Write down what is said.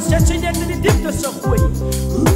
C'est une digne de secouer.